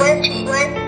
温，陈温。